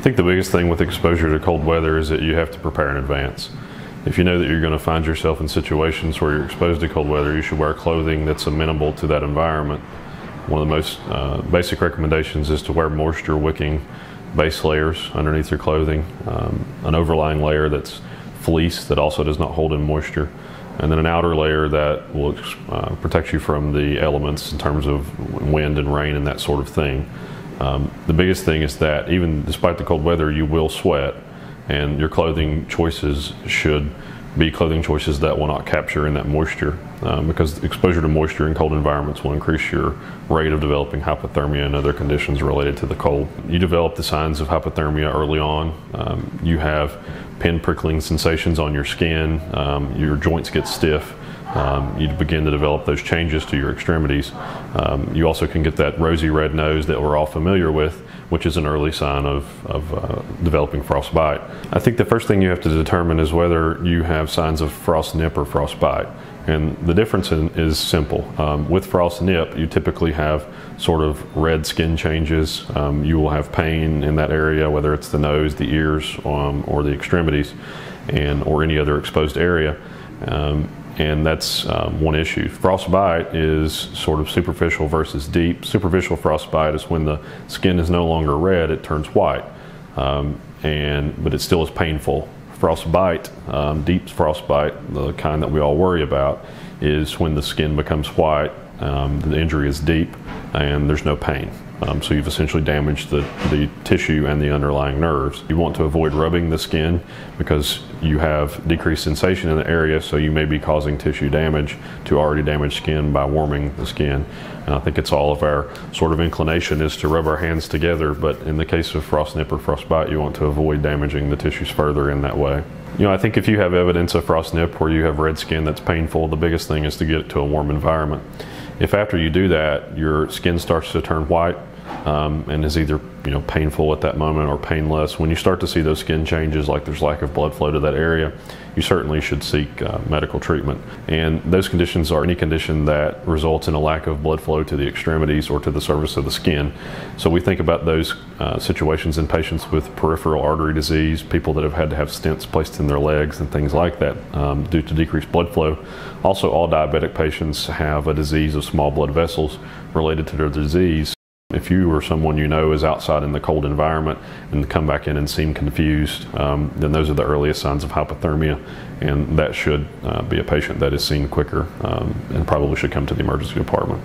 I think the biggest thing with exposure to cold weather is that you have to prepare in advance. If you know that you're going to find yourself in situations where you're exposed to cold weather, you should wear clothing that's amenable to that environment. One of the most uh, basic recommendations is to wear moisture wicking base layers underneath your clothing, um, an overlying layer that's fleece that also does not hold in moisture, and then an outer layer that will uh, protect you from the elements in terms of wind and rain and that sort of thing. Um, the biggest thing is that even despite the cold weather, you will sweat, and your clothing choices should be clothing choices that will not capture in that moisture um, because exposure to moisture in cold environments will increase your rate of developing hypothermia and other conditions related to the cold. You develop the signs of hypothermia early on. Um, you have pin prickling sensations on your skin, um, your joints get stiff, um, you begin to develop those changes to your extremities. Um, you also can get that rosy red nose that we're all familiar with, which is an early sign of, of uh, developing frostbite. I think the first thing you have to determine is whether you have signs of frost nip or frostbite. And the difference in, is simple. Um, with frost nip, you typically have sort of red skin changes. Um, you will have pain in that area, whether it's the nose, the ears, um, or the extremities, and or any other exposed area. And that's um, one issue. Frostbite is sort of superficial versus deep. Superficial frostbite is when the skin is no longer red; it turns white, um, and but it still is painful. Frostbite, um, deep frostbite, the kind that we all worry about, is when the skin becomes white, um, the injury is deep, and there's no pain. Um, so you've essentially damaged the, the tissue and the underlying nerves. You want to avoid rubbing the skin because you have decreased sensation in the area, so you may be causing tissue damage to already damaged skin by warming the skin. And I think it's all of our sort of inclination is to rub our hands together, but in the case of frost nip or frostbite, you want to avoid damaging the tissues further in that way. You know, I think if you have evidence of frost nip where you have red skin that's painful, the biggest thing is to get it to a warm environment. If after you do that, your skin starts to turn white, um, and is either you know painful at that moment or painless. When you start to see those skin changes, like there's lack of blood flow to that area, you certainly should seek uh, medical treatment. And those conditions are any condition that results in a lack of blood flow to the extremities or to the surface of the skin. So we think about those uh, situations in patients with peripheral artery disease, people that have had to have stents placed in their legs and things like that um, due to decreased blood flow. Also, all diabetic patients have a disease of small blood vessels related to their disease. If you or someone you know is outside in the cold environment and come back in and seem confused, um, then those are the earliest signs of hypothermia, and that should uh, be a patient that is seen quicker um, and probably should come to the emergency department.